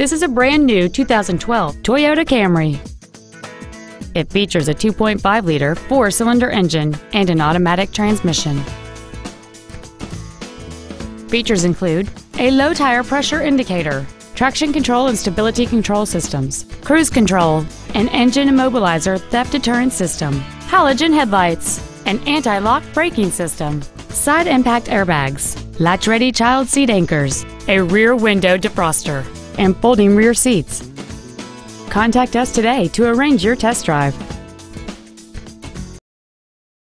This is a brand new 2012 Toyota Camry. It features a 2.5-liter four-cylinder engine and an automatic transmission. Features include a low tire pressure indicator, traction control and stability control systems, cruise control, an engine immobilizer theft deterrent system, halogen headlights, an anti-lock braking system, side impact airbags, latch-ready child seat anchors, a rear window defroster, and folding rear seats. Contact us today to arrange your test drive.